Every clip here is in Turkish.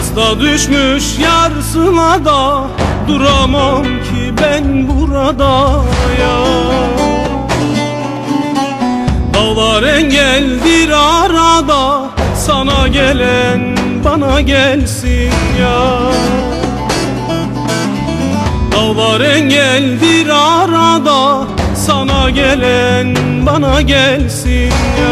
Yar düşmüş yarsına da Duramam ki ben burada ya. Dağlar engeldir arada Sana gelen bana gelsin ya. Dağlar engeldir arada Sana gelen bana gelsin ya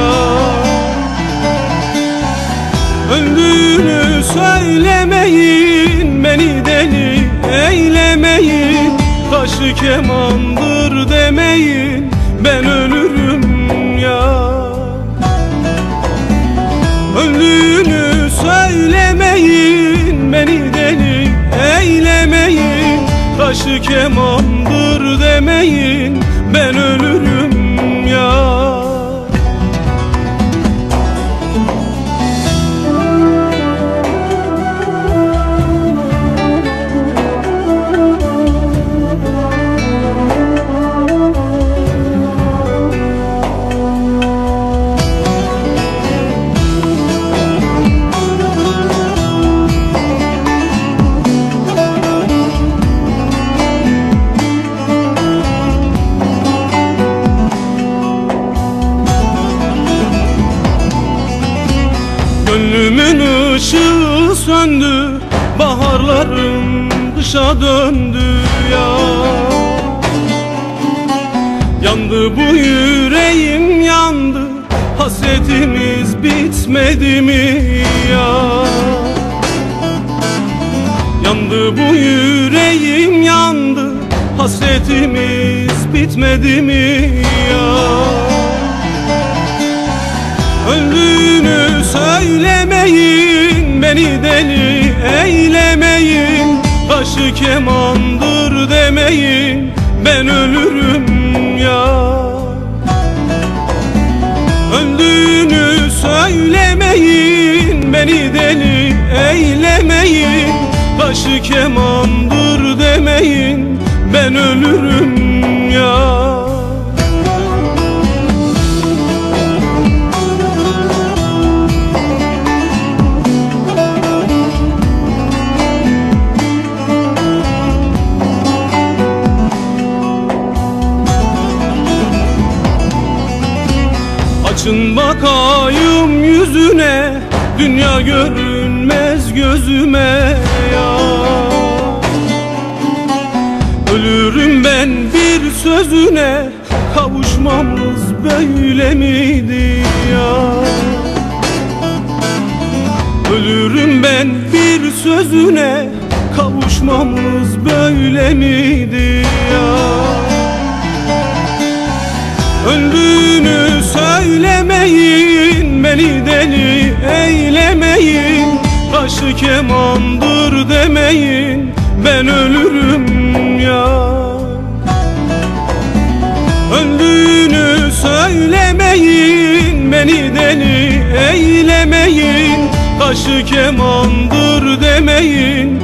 Öldüğünü söylemeyin Beni deli eylemeyin. Taşı kemandır demeyin Ben ölürüm ya. Öldüğünü söylemeyin Beni deli eylemeyin. Taşı kemandır demeyin Ben ölürüm söndü Baharlarım kışa döndü ya. Yandı bu yüreğim yandı Hasretimiz bitmedi mi ya? Yandı bu yüreğim yandı Hasretimiz bitmedi mi ya? Öldüğünü söylemeyin Beni deli eylemeyin Taşı kemandır demeyin Ben ölürüm ya. Öldüğünü söylemeyin Beni deli eylemeyin Taşı kemandır demeyin Ben ölürüm Açın bakayım yüzüne Dünya görünmez gözüme ya. Ölürüm ben bir sözüne Kavuşmamız böyle miydi ya? Ölürüm ben bir sözüne Kavuşmamız böyle miydi ya? Söylemeyin Beni deli eylemeyin. Taşı kemandır demeyin Ben ölürüm ya. Öldüğünü söylemeyin Beni deli eylemeyin. Taşı kemandır demeyin